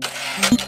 What?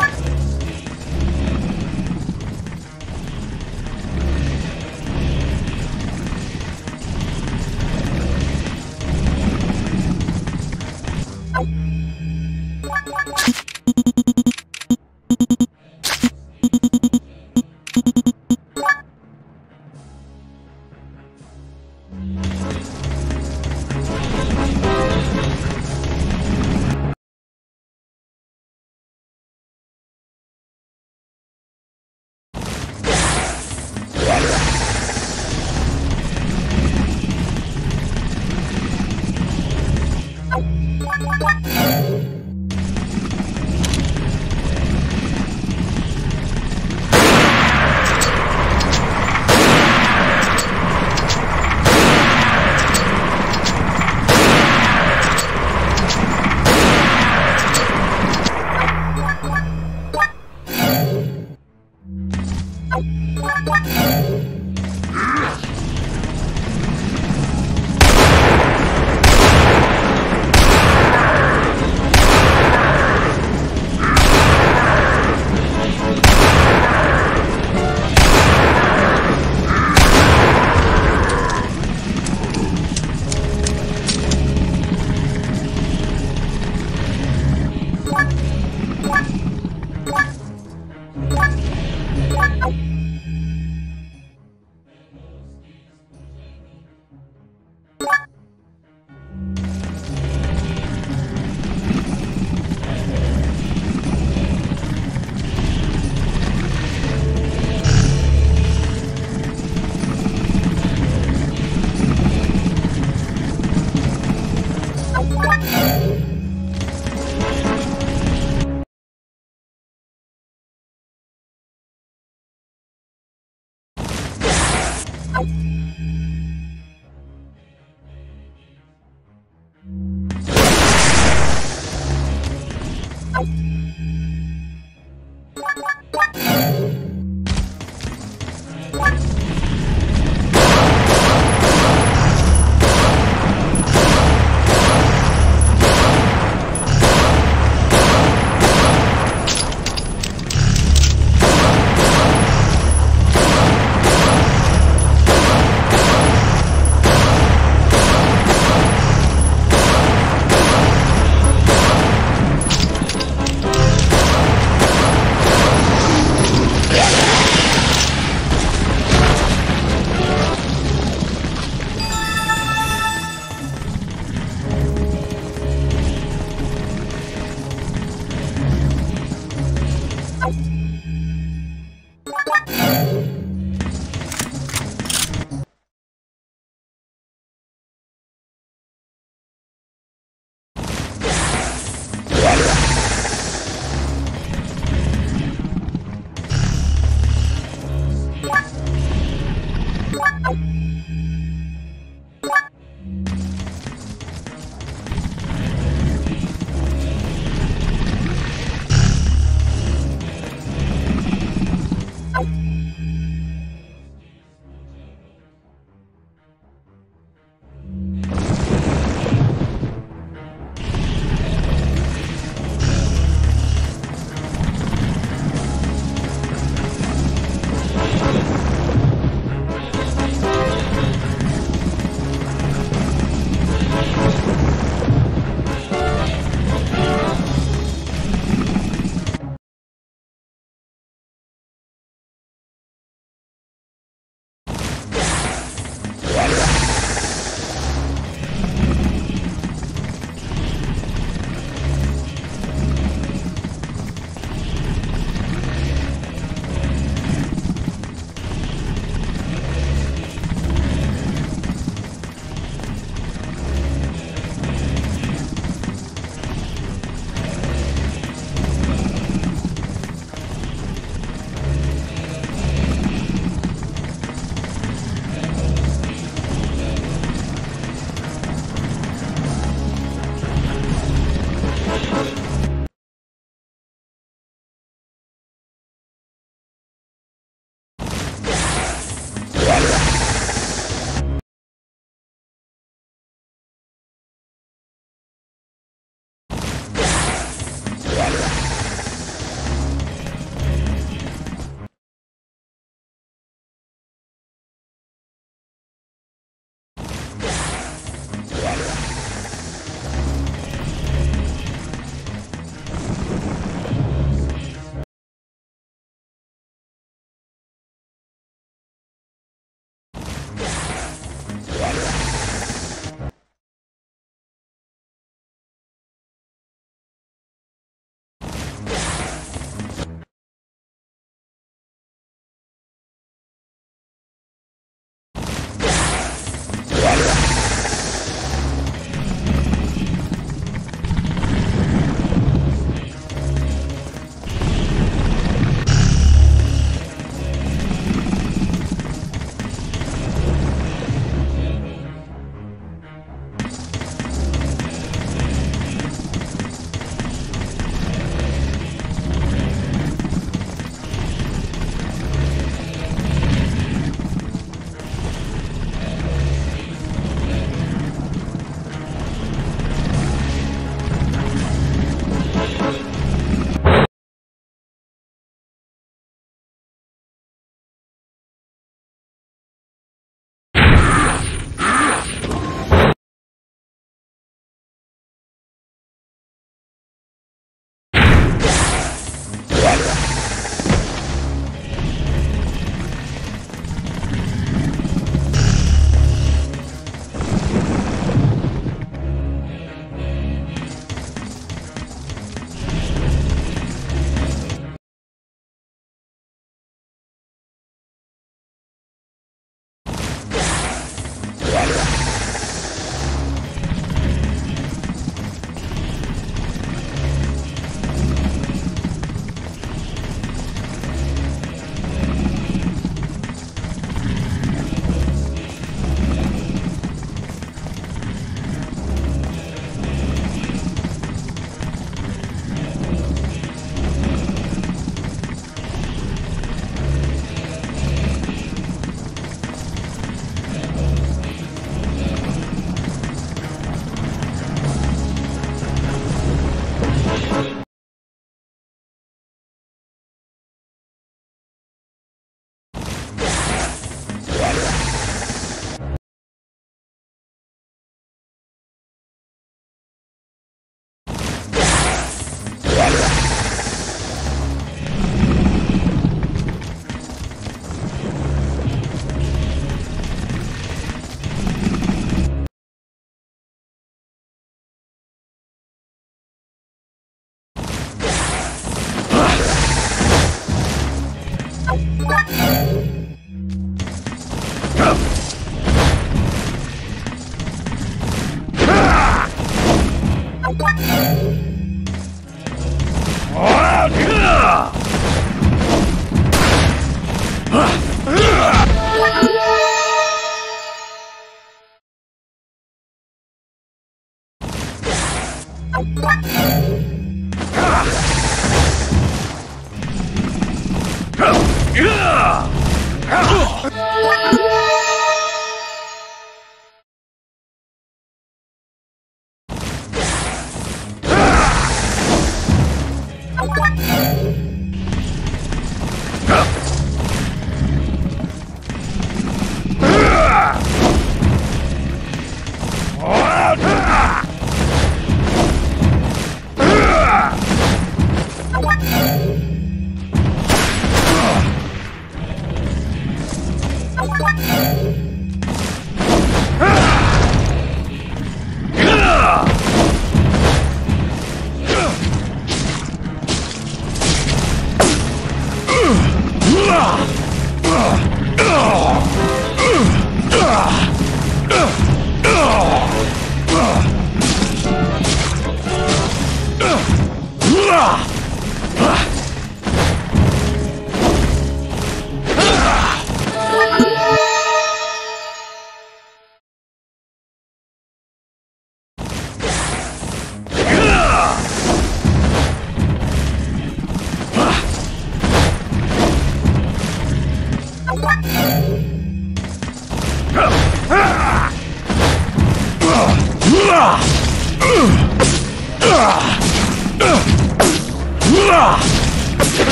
What?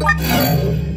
Thank you.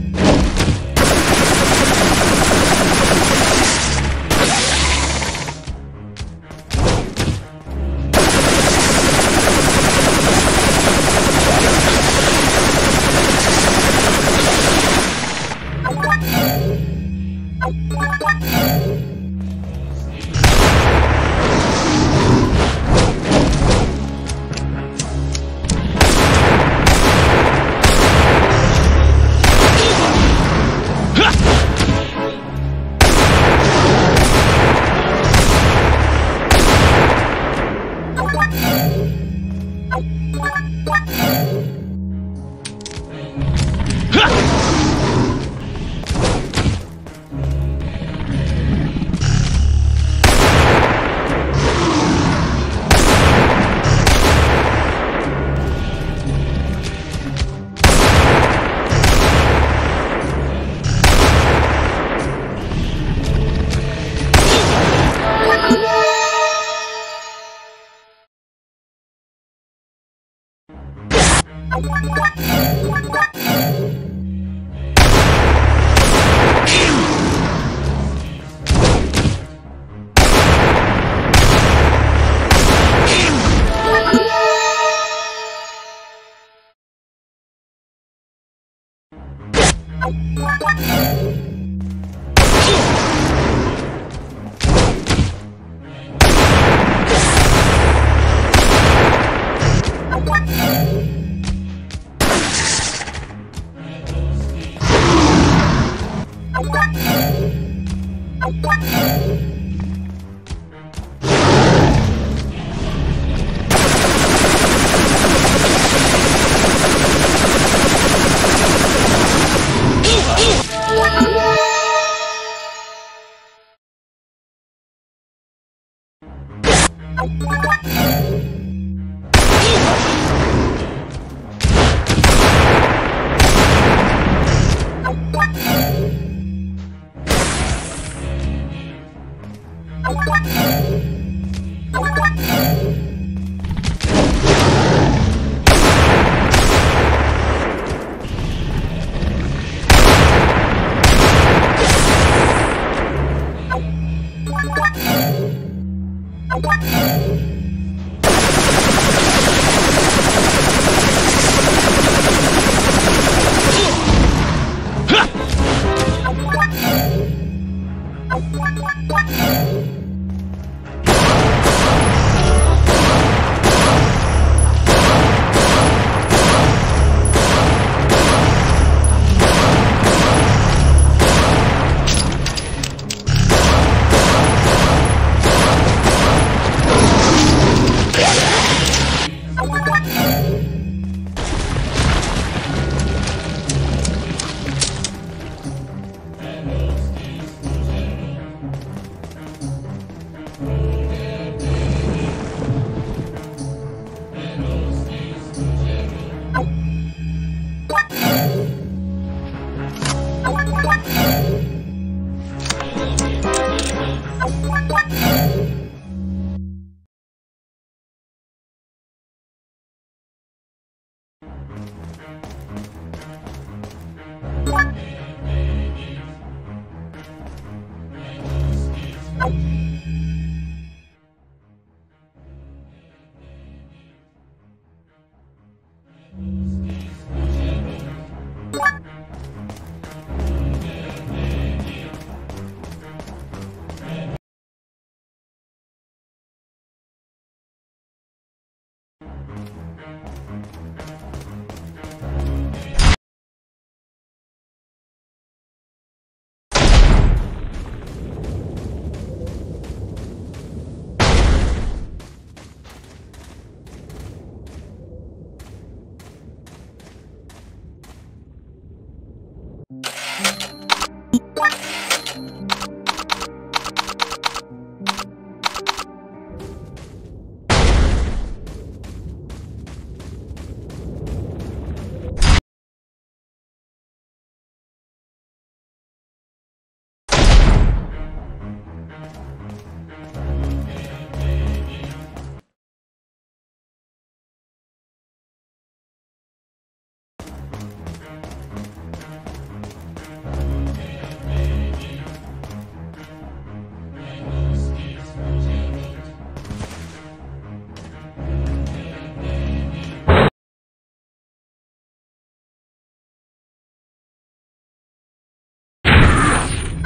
What?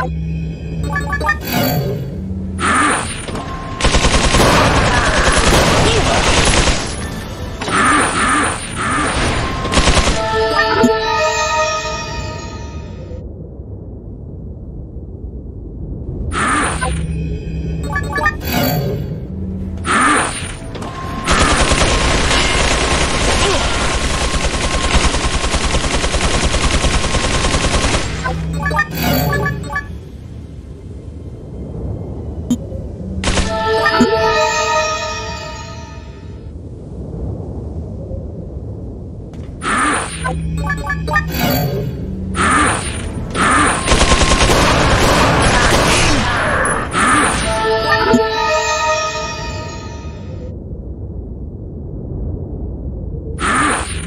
はい。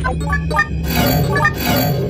クックックックックックックック!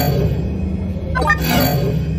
What?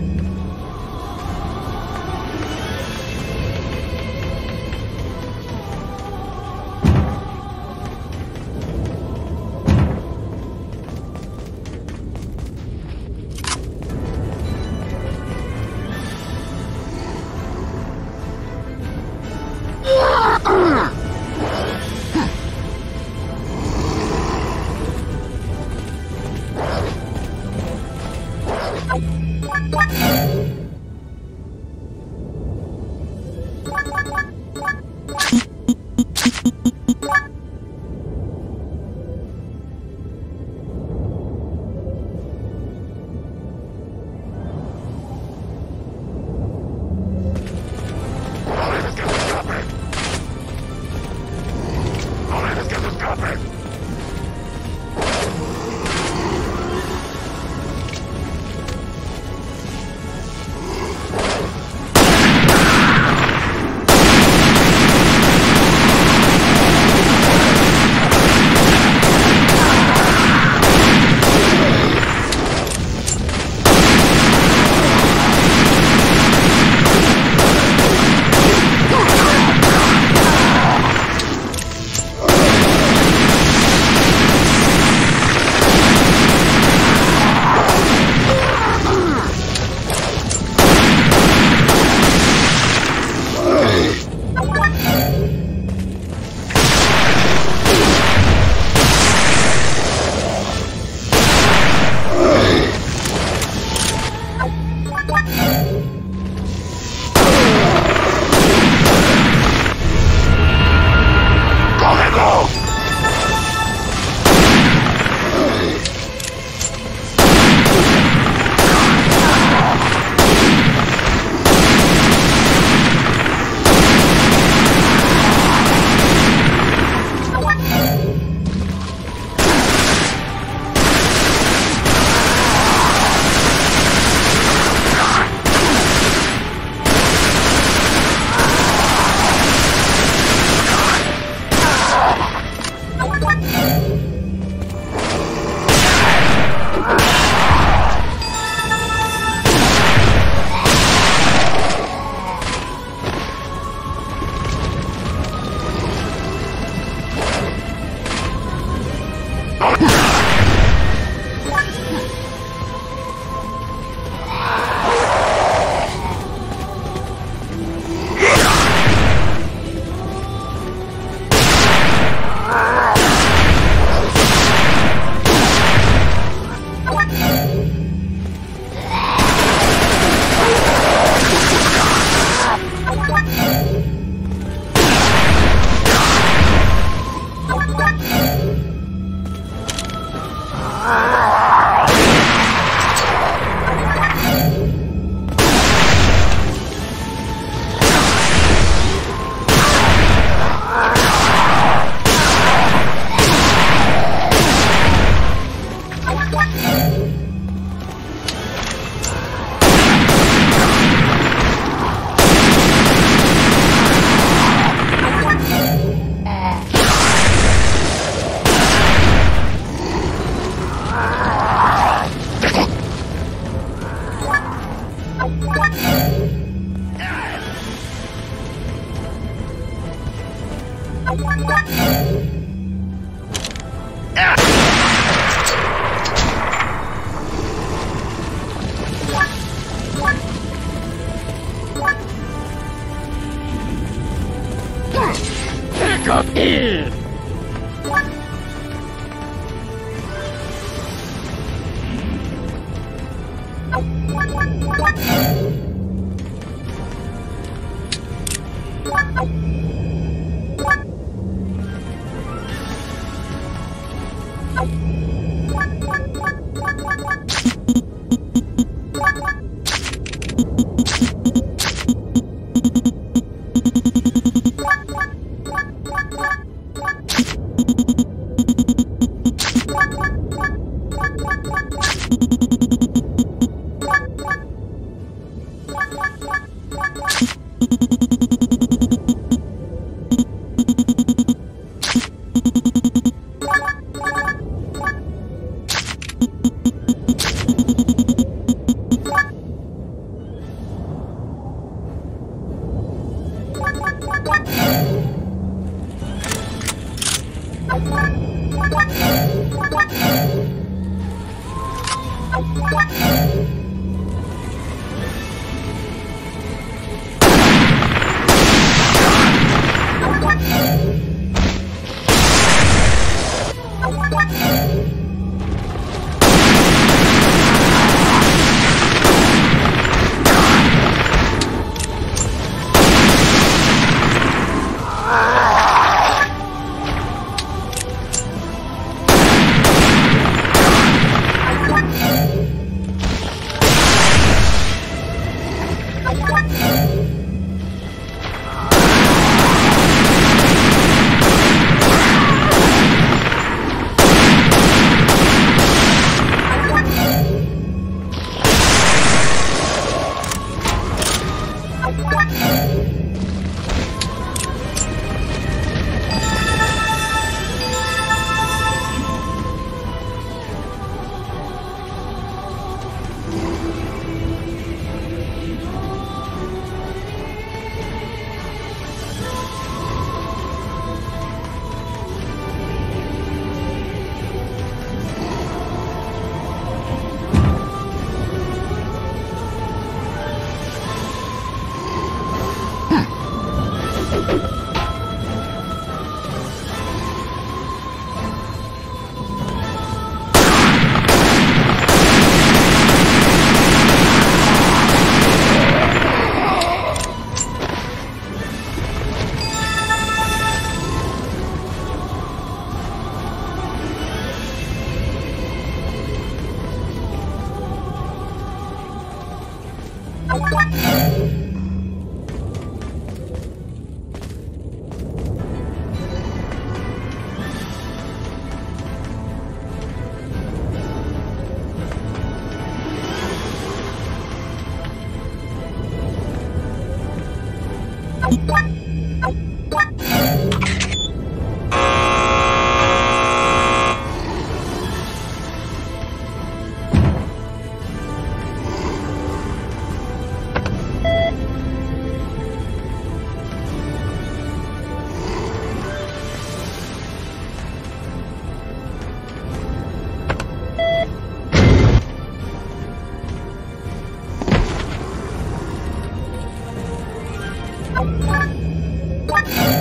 What?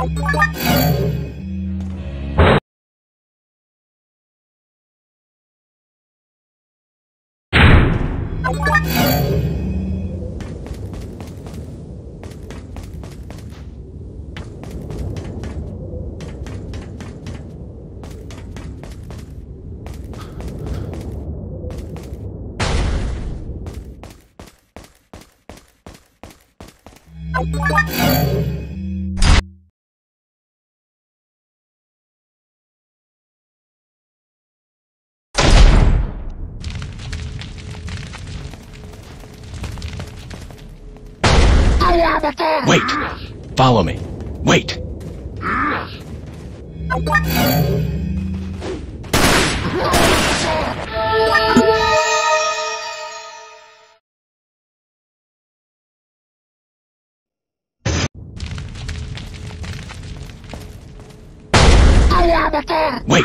What? Wait! Follow me. Wait! Wait!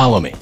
Follow me.